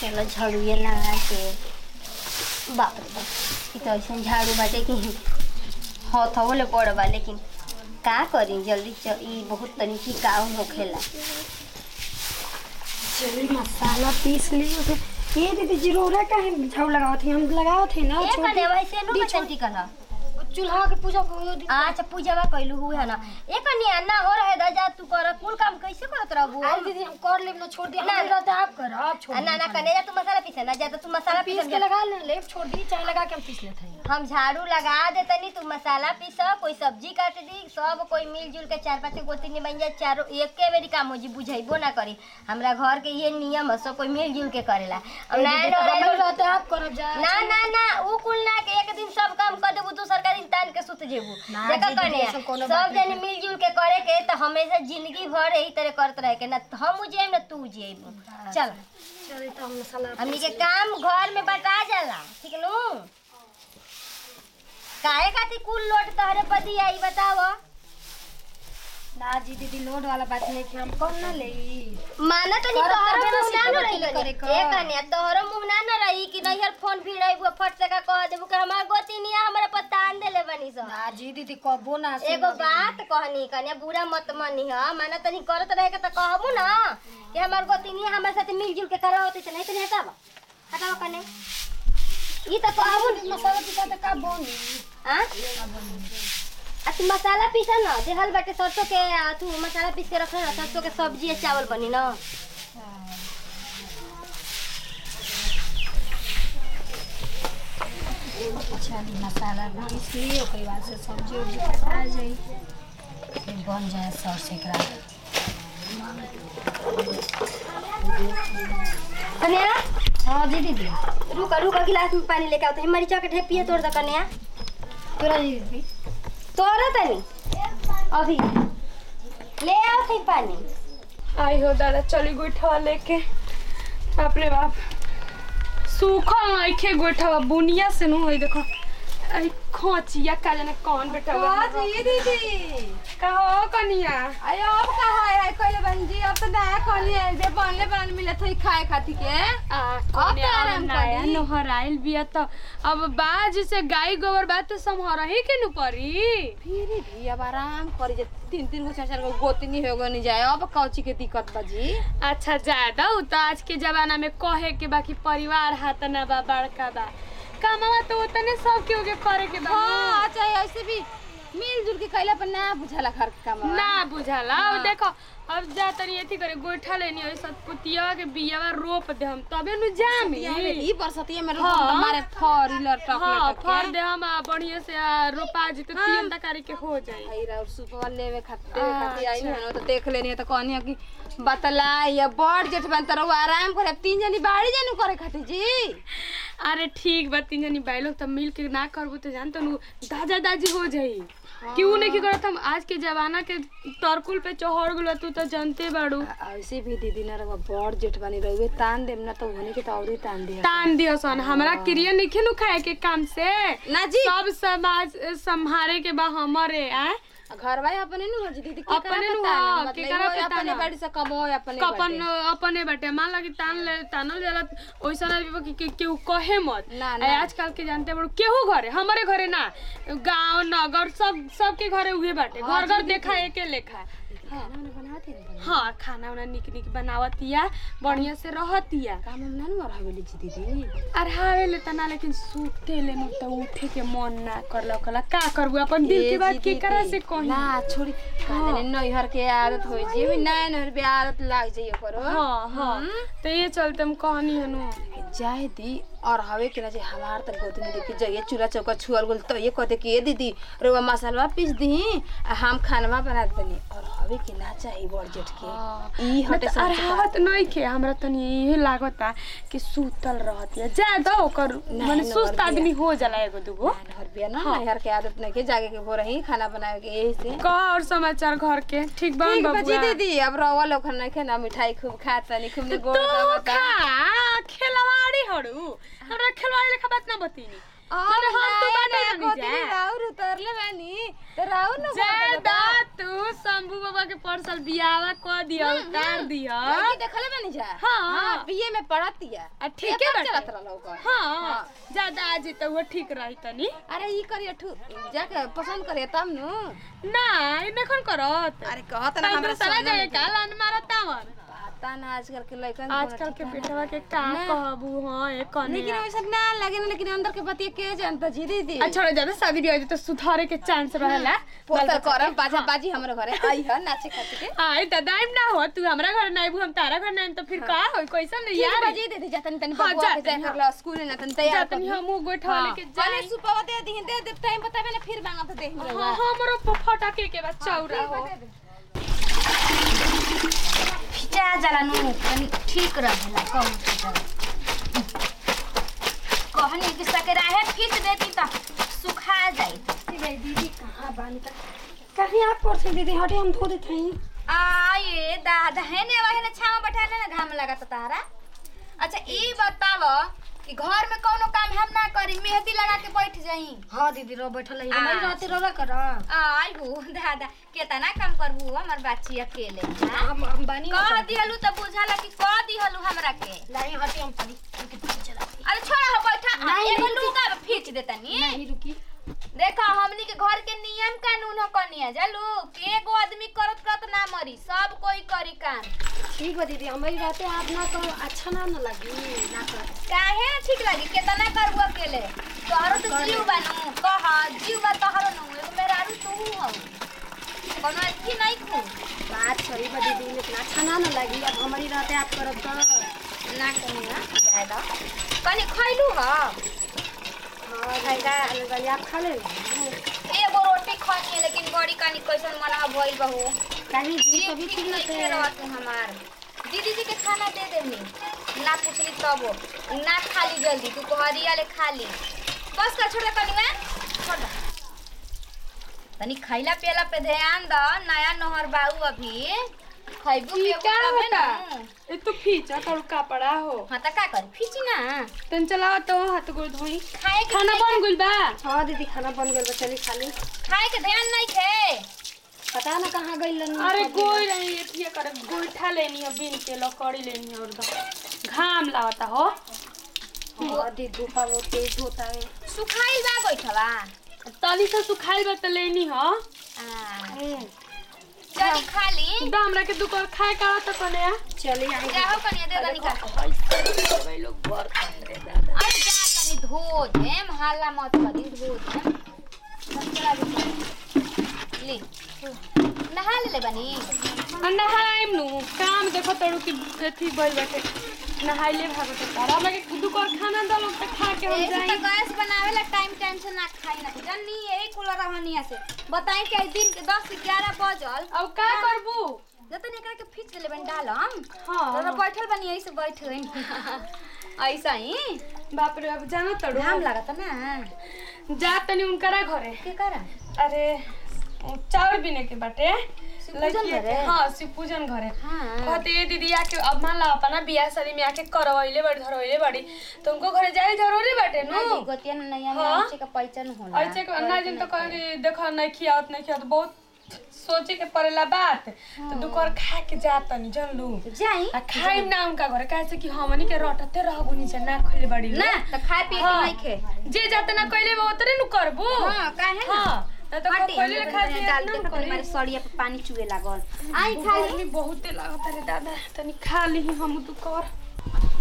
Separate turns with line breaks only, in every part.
चलो झाड़ूए लगा के बाप रे बाप तो ऐसा झाड़ू बाटे कि हथवो ले पड़बा लेकिन का करी जल्दी च ई बहुत तरीके काम होखेला
चलिए मसाला पीस लियो फिर ये दीदी ज़रूर का है झाड़ू लगाओ थे हम लगाओ थे ना छोड़
कने वैसे नु टिकल ह
चूल्हा के पूजा दी
अच्छा पूजावा कैलू हुए है ना। ए कने ना हो रहे दा जा तू कर कुल काम कैसे करत रहबू?
आज दीदी हम कर लेब ना छोड़ दिया
ना,
हम रहते आप कर आप छोड़
ना ना कने जा तू मसाला पीसे ना जा तो तू मसाला
पीस
पीस
के लगा ले लेब छोड़ दी चाहे लगा के हम पीस लेते हैं।
हम झाड़ू लगा देतनी तू मसाला पीस कोई सब्ज़ी काट दी सब कोई मिलजुल के चार पाँच गो तीन बन जाए चारों एके बेरी काम हो जी बुझेबो ना करी। हमरा घर के ये नियम है सब कोई मिलजुल के करेला। अब ना
दीदी, तो
ना-
आप करब जा।
ना ना ना ऊ कुल ना के एक दिन सब काम कर देबू दूसर का तान के सुत जेबू। देखा कने सब जन मिलजुल के करे के त हमेशा ज़िंदगी भर यही तरह करत रहे के ना हम जेब ना तू जेबू चल।
चल त हम मसाला
हमनी के काम घर में बता जाला ठीक नु? काहे खातिर कुल लोट तहरे पदी आई बताव
ना जी दीदी लोड वाला बात नहीं कि हम कौन ना ले।
माना तो नहीं
करत
तोहरो मुँह ना न रही। ए कन्या तोहरो मुँह ना न रही कि नहीं यार फ़ोन भी रही बुआ फट से का कह देबू कि हमार गोतिनिया हमरा पता आन देले बनी सो।
ना जी दीदी कबो ना सुन
एगो बात कहनी कन्या बुरा मत मानी ह। माना तनी करत रहे के त कहबू ना कि हमार गोतिनिया हमरा साथे मिलजुल के करा होती त नहीं तनी हटावा। हटावा कने। ई त कहबू
मसाला पिसा तो का बोनी
आ तू मसाला पीसा न? देहल बाटे सरसों के आ तू मसाला पीस के रख ना सरसों के सब्ज़ी चावल बनी न।
अच्छा मसाला पीस ली ओकरे बाद से सब्ज़ी उब्जी कटा जाई। फिर बन जाए सरसे का
कन्या
हाँ जी दीदी।
रुका रुका गिलास में पानी लेके आओ मरीचा के ढेपिया तोड़ द कन्या
तोरा जी दीदी।
तोड़ तनी। अभी। ले आओ थे पानी।
आई हो दादा चली गोइठवा लेके। बाप रे बाप। सूखा नइखे गोइठवा बुनिया से नु होई देखो। आई खोचिया का जाने कौन बेटा
जी दीदी।
का कनिया?
आई अब बंजी अब तो नया खोली है जे बनले बनल मिलत है खाए खाती के
आ
अब तो आराम
नया
करी।
नोहर आइल बिया त अब बाज से गाय गोबर बात तो संहर ही के नु परी
फिर भी अब आराम करी जे तीन तीन गो चार चार गो गोतनी हो गनी जाए अब कौची के दिक्कत बा जी
अच्छा ज़्यादा उ त आज के जमाना में कहे के बाकी परिवार हाथ ना बा बड़का बा कमावा तो उतने सब के ओके करे के बा
हाँ चाहे ऐसे भी मिलजुल के कैला पर ना बुझाला घर के काम
ना बुझाला। देखो अब जा तनी एथी करे गोइठा लेनी है सब पुतिया के बियावा रोप दे हम। तबे नु जामी।
ई बरसतिया में
हाँ।
रोपन मारे फरी लटक
हाँ
लटक
फर दे हम आ, बढ़िया से रोपा जी तो तीन तकारी के हो जाई
खैरा और सुपवा लेवे खातिर
अच्छा।
खातिर आई हन तो देख लेनी है तो कहनी है कि बतला या बड़ जेठ बन तर आराम करे तीन जनी बाड़ी जानू करे खातिर जी।
अरे ठीक बा तीन जनी बाई लोग तब मिल के ना करबू तो जान तनु दादा दादी हो जाई। क्यों नहीं की करत हम? आज के जमाना के तरकुल पे चढ़ गेलो तू तो जानते बाड़ू।
ऐसे भी दीदी ना रवा बड़ जेठ बनी रहुए तान देम ना तो होने के तो औरी तान दिया।
तान दियो सन हमरा क्रिया नहीं खेनु खाए के काम से?
ना जी।
सब समाज संभारे के बा हमरे आ
घर भाई अपने नु हो जी दीदी? के
अपने नु हाँ, के करा पता
अपने
ना।
बाड़ी से कबो अपने बाटे।
अपने बाटे मान लगी तान ले तानल जाला ओइसा ना कि कि केहू कहे मत।
ना,
आजकल के जानते बड़ो केहू घरे हमारे घरे ना? गाँव नगर सब सबके घरे उहे बाटे। घर घर देखा एके लेखा।
खाना उना बनाते हैं?
हाँ खाना उना निक निक बनावतिया बढ़िया से रहतिया।
काम हम ना नु हवेली जी दीदी।
अरहावे ले तना लेकिन सूते ले त उठे के मन ना करला कला का करबू अपन दिल की बात की करा से कही?
ना छोड़ी कहने नैहर के आदत होई जी भी नया नैहर भी आदत लाग जाइए करो
हाँ हाँ। तो ये चलते हम कहनी हनु
जाए दी और हवे के ना जे हमार तक गोतनी देखी जाइए चूल्हा चौका छुअल गुल तो ये कहते कि ए दीदी रोवा मसाला पीस दी आ हम खानवा बना देनी और हवे के ना चाहिए बड़ जेठ के ई हटे सब
अरहावत नहीं के हमरा तनी यही लागता कि सूतल रहतिया ज़्यादा ओकर माने सुस्त आदमी हो जाला एगो दूगो।
नैहर बिया ना नैहर के आदत नहीं के जागे के हो रही खाना बनावे के यही से।
कह और समाचार घर के ठीक
ठीक बा जी
बबुआ?
दीदी अब रवा लोग नहीं खाना मिठाई खूब खाता नहीं खूब ने गोड़
तू खा खेलवाड़ी हड़ू हमरा खेलवाड़ी लेखा बात ना बतीनी माने हम तो बाटे नहीं जा
राउर उतरले बानी तो राउर न
ज़्यादा तू शंभू बाबा के परसल बियावा क दिया उतार दिया
लड़की देखले बानी जा
हाँ।
बीए में पढ़तिया
आ ठीक है
चलत रहलो ओकर
हाँ ज़्यादा आज तो वो ठीक रही तनी
अरे ई करिए ठू जाके पसंद करिए तब नु
ना ई देखन करत
अरे कहत ना हमरा
दूसरा
सोना
जगह
में
मारत तावर
पता ना आजकल के लड़कन
आजकल के बेटवा के का कहबू हाँ एक कने
लेकिन वैसा ना लगे ना लेकिन अंदर के बतिया के जानता जी दीदी
आ छोड़ ज़्यादा शादी ब्याह तो सुधारे के चांस रहेला।
पोता करम बाजा बाजी हमरे घरे। आई है नाचे खातिर के।
आई दादा इम ना हो। तू हमरा घर ना आइबू हम तारा घर ना तो फिर का होई? कैसा नहीं यार?
बजी दे दे जातन तनी
हाँ,
बबुआ के जाए करला स्कूल ना तनी तैयार
जातनी हम गोठा लेके
अरे
जाई
सुपवा दे दी दे दे टाइम बतावे ना फिर मांगा तो देख
हाँ हमरो फटाके के बाद चौरा हो
खिचा जाला नु तनी ठीक रहेला कम कहनी कि सकेरा है फिट देती त सुखा जाई।
दीदी कहाँ बानी तक कहीं आप पर से दीदी? हटे हम धो देते हैं।
आ ये दादा है ने वही ने छाव बैठा ना घाम लगा तारा। अच्छा ई बताव कि घर में कोनो काम हम ना करी मेहंदी लगा के बैठ जाई।
हाँ दीदी रो बैठल है मैं रहते रो रो कर।
आई हो दादा केतना काम करबू हमर बाची अकेले?
हम हम बानी
कह दिहलु त बुझाला कि कह दिहलु हमरा के।
नहीं हटी हम तनी चला
अरे छोड़ा हो बैठा।
नहीं,
एगो लुगा खींच देतनी
नहीं। नहीं रुकी।
देखा हमनी के घर के नियम कानून हो कनिया जालू कि एगो आदमी करत करत ना मरी सब कोई करी काम।
ठीक बा दीदी हमारी रहते आप ना करो अच्छा ना ना लगी ना कर।
काहे ठीक लगी? केतना करबू अकेले? तोहरो तो जीव बानू कह जीव बा तोहरो नु। एगो मेहरारू तू हो। कोनो अच्छी नहीं खू
बात सही बा दीदी लेकिन अच्छा ना ना लगी। अब हमारी रहते आप करब तो
ना कनिया जाए दो कनी खइलू ह
हाँ खाएगा लगी आप खा ले
एगो रोटी खनी लेकिन बड़ी कनी कैसन मना भइल बहू
कहीं जी कभी
ठीक नहीं रहते हमार दीदी जी के खाना दे देनी ना पूछली तब ना खाली जल्दी, तू कहरिया ले खाली। बस का छोटा कनिया छोटा। तनी खैला पियला पे ध्यान द, नया नहर बाऊ अभी। खैबू
ई
पियबू
का
तबे
होता?
नु।
ए तो फीचा करू कपड़ा हो।
हाँ त का करी फिची ना।
तन चलावा तो हाथ गोड़ धोई।
खाए के
खाना बन गइल बा।
हाँ दीदी खाना बन गया चली खा
खाए के ध्यान नहीं खे।
पता ना कहाँ गई
अरे गोई रही एथिया करे गोईठा लेनी है बीन के लकड़ी लेनी है और घाम लागता हो।
हाँ दीदी धूपा वो तेज होता है।
सुखाइल बा बैठवा
तली से सुखाइल बा त लेनी ह।
आ, चली खाली।
दा हमरा के दुकान खाए का त कने आ
चली आई
जाओ कने दे दनी का अरे जा तनी धो देम हाला मत करी धो बस चला दे ले नहा ले ले बनी।
नहाइम नु। काम देखो तड़ू की अथी भइल बाटे नहाइले भागत तारा। हमरा के दुकर खाना दलो त खा के हम जाई
तो गैस बनावे ला टाइम टाइम से ना खाई ना जन्नी यही कुल रहनिया से बताई कि दिन के 10 11 बजल।
अब का करबू?
जतन एकरा के खींच देले बन डालम
हाँ।
तो बैठल बनी यही से बैठ गई ऐसा ही।
बाप रे अब जाना तड़ू
घाम लागत ना।
जा तनी उनकरा घरे।
के करा?
अरे चावल बिने के बाटे? हाँ। शिव पूजन घरे।
हाँ।
कहते दीदी आके अब मान ला अपना बियाह शादी में आके करवैले बड़ी धरवैले बड़ी तो उनको घरे जाए ज़रूरी बाटे
ना? गोतिया में नैया में
हाँ।
का पहचान होला।
ऐसे के ना जिन तो कहीं देखो नहीं खियावत नहीं खियावत बहुत सोचे के पड़ेला बात। तो दुकर खा के जाता नहीं जन लू।
जाई।
आ खाइम ना उनका घरे कैसे कि हमनी के रटते रहबो नीचे ना खइले बड़ी।
ना तो खाए पिए के
हाँ।
नहीं खे
जे जाते ना कइले वो उतरे नु करबो।
हाँ काहे
हाँ।
हटी,
खा
डाल दे तो हमारे सड़िया पे पानी चुए लागल। आई खाली
गर्मी बहुते लागत रे दादा तनी खा ली हम तू कर।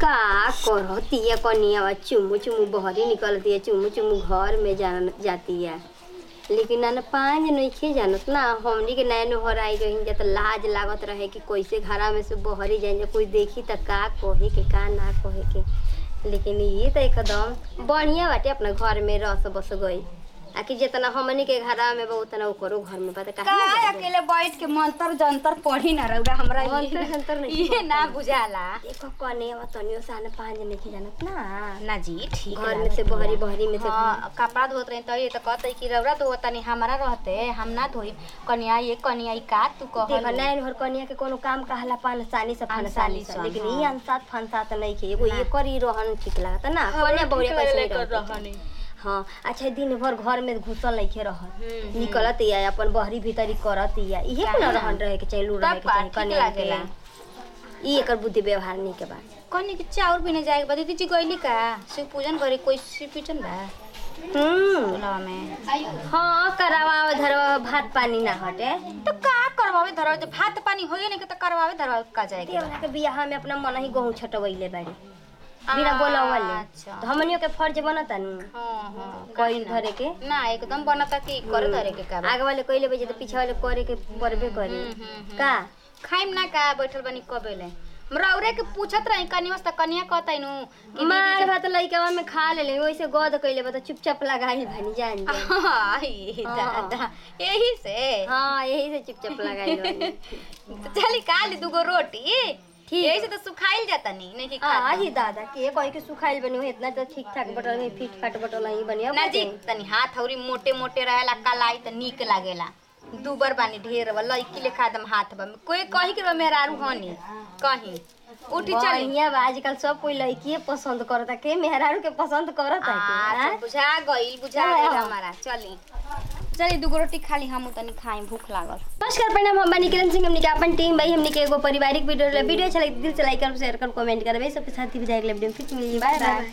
का करती है कनिया चुमू चुमू बहरी निकलती है चुमू चुमू घर में जान जाती है। लेकिन ना पाँच नहीं जानत ना हमनी के नैन हर आई रही जत लाज लागत रहे कि कैसे घरा में से बहरी जाए कोई देखी त का कहे के का ना कहे के। लेकिन ये तो एकदम बढ़िया बाटे अपना घर में रस बस गई। आ कि जितना हमनी के घरा में बा उतना ओकरो घर में त काहे
का अकेले बैठ के मंतर जंतर पढ़ी ना रउरा हमरा
मंतर जंतर नहीं
ये ना बुझाला।
देखो कने अब तनियो सान पाँच नहीं जानत ना।
ना जी ठीक
घर में से बहरी बहरी में से
हाँ कपड़ा धोत रही तो ये तो कहते कि रउरा धो तनी हमारा रहते हम ना धोई। कनिया ये कनिया ई का तू
देखो
कह
नैन भर कनिया के कोनो काम कहला पानसानी से
पानसानी
फनसानी
से,
लेकिन
हाँ।
ई अनसात फनसात नहीं के एगो ये करी रहन ठीक लागत ना। कनिया बहुरिया कैसे रहत
हाँ। अच्छा दिन भर घर में घुसल नहीं रहत।
हम्म,
निकलत या अपन बहरी भीतरी करत या। इहे
काहे
ना? रहन रहे के चाहिए लूर रहे के चाहिए
ठीक
कन्या के
लागेला।
ई एकर बुद्धि व्यवहार नहीं के बा।
कनी के चाउर बिना जाए के बाद दीदी जी गइली का? शिव पूजन करे कोई शिव पूजन बा?
हम्म। हाँ करावा धरवा भात पानी ना हटे।
तो का करवावे धरवा भात पानी होइए नहीं के तो करवावे धरवा का जाए के
के बियाह में अपना मन ही गहूं छटवैले बाड़ी बिना बोलावले
अच्छा।
तो हमनियों के फ़र्ज़ बनता नु।
हाँ हाँ।
कोई धरे के।
ना एकदम बनता कि करे धरे के का
आगे वाले कोइले बजे तो पीछे वाले करे के परबे करे।
हम्म, हम्म, हम्म।
का?
खाइम ना का बैठल बनी कबेले रौरे के पूछत रही कनिया से कनिया कहतै नु कि
मार भात लइकावा में खा लेले वैसे गद कइले बा तो चुपचाप लगाई भानी जान जा
आई दादा। यही से।
हाँ यही से चुपचाप लगाई
तो चली काली दूगो रोटी।
ठीक
यही से तो सुखाइल जाता नहीं नहीं कि
आ ही दादा के कोई के सुखाइल बनी हो इतना तो ठीक ठाक बटल में फिट फाट बटल ही बनी अब
ना जी तनी हाथ हौरी मोटे मोटे रहेला कलाई त नीक लागेला। दूबर बानी ढेर बा लइकी लेखा दम हाथ बा। में कोई कही के मेहरारू हनी? कहीं। उठी चली।
बढ़िया बा आजकल सब कोई लड़की पसंद करता के मेहरारू के पसंद करता है
तो बुझा गइल बुझा गइल
हाँ।
हमारा चली। चली दूगो रोटी खाली हम तनी खाई भूख लागल।
नमस्कार प्रणाम हम बानी किरण सिंह हमनी अपन टीम भाई हमनी के एगो पारिवारिक वीडियो वीडियो अच्छा लगे दिल से लाइक कर शेयर कर कमेंट करबे सबके साथ ही विदाई के लिए वीडियो फिर मिलिए बाय बाय।